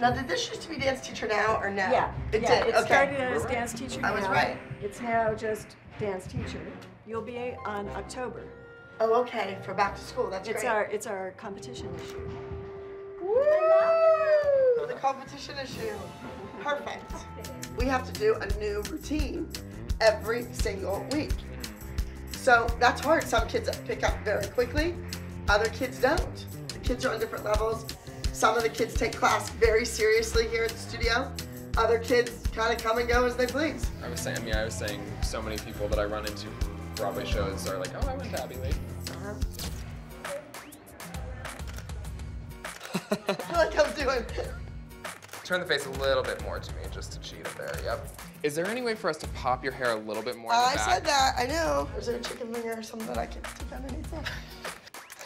Now, did this used to be dance teacher now or no? Yeah, It yeah, did. It okay. started as dance teacher. I was right. It's now just dance teacher. You'll be on October. Oh, okay. For back to school. That's It's great. our it's our competition issue. Woo! The competition issue. Perfect. We have to do a new routine every single week. So that's hard. Some kids pick up very quickly, other kids don't. The kids are on different levels. Some of the kids take class very seriously here at the studio. Other kids kind of come and go as they please. I was saying, I mean, I was saying so many people that I run into Broadway shows are like, oh, I went to Abbey Lake. I uh-huh. feel like I'm doing. Turn the face a little bit more to me just to cheat it there, yep. Is there any way for us to pop your hair a little bit more the I said that. I know. Is there a chicken finger or something that I can stick underneath there?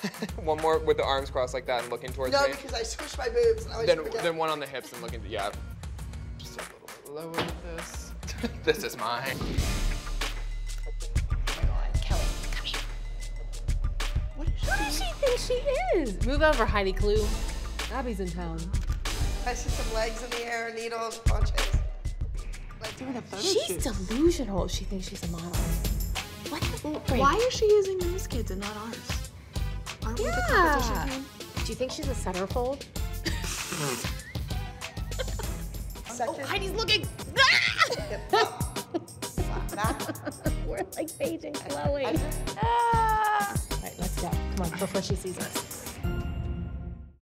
one more with the arms crossed like that and looking towards No, me. because I squish my boobs and I always then, then one on the hips and looking, yeah. Just a little bit lower with this. this is mine. Kelly, come here. What does she think she is? Move over, Heidi Klum. Abby's in town. I see some legs in the air, needles, punches. Like doing a photo She's delusional. She thinks she's a model. What the? Why is she using those kids and not ours? Aren't we the competition Yeah. team? Do you think she's a centerfold? Second. Heidi's looking. We're like paging Chloe. Ah. All right, let's go. Come on, before she sees us.